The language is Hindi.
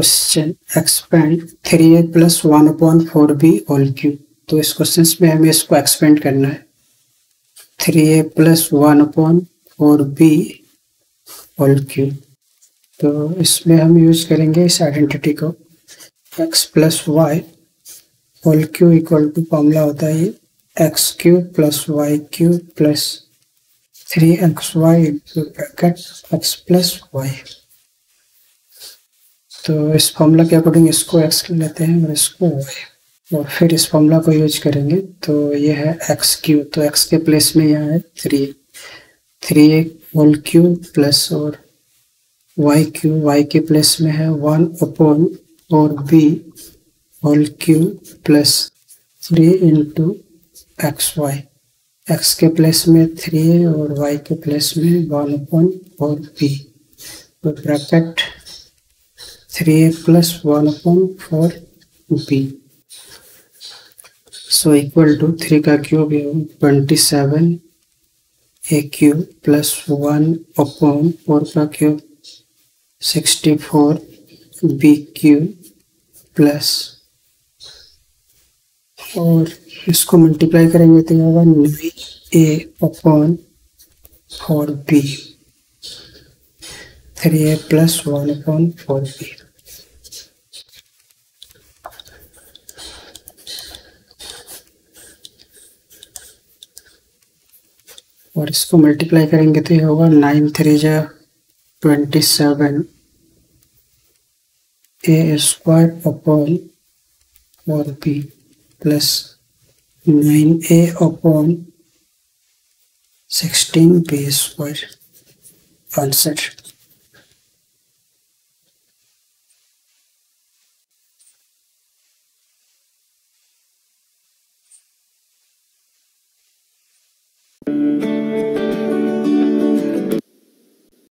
Question expand three a plus one upon four b whole cube तो इस क्वेश्चन में हमें इसको एक्सपेंड करना है। Three a plus one upon four b whole cube तो इसमें हम यूज़ करेंगे इस आइडेंटिटी को। X plus y whole cube equal to formula होता है x cube plus y cube plus three x y bracket x plus y तो इस फॉर्मूला के अकॉर्डिंग इसको एक्स लेते हैं, और इसको और फिर इस फॉर्मूला को यूज़ करेंगे। तो ये है एक्स क्यू तो एक्स के प्लेस में यहाँ है three three a whole cube plus और वाई क्यू वाई के प्लेस में है वन अपॉन और b whole cube plus three into x y x के प्लेस में थ्री है और वाई के प्लेस में वन अपॉन और बी तो bracket three a plus one upon four b so equal to three का cube twenty seven a cube plus one upon four का cube sixty four b cube plus और इसको मल्टीप्लाई करेंगे तो होगा nine a upon four b three a plus one upon four b और इसको मल्टीप्लाई करेंगे तो ये होगा नाइन थ्री जा twenty seven a square upon four b plus nine a upon sixteen b square answer Música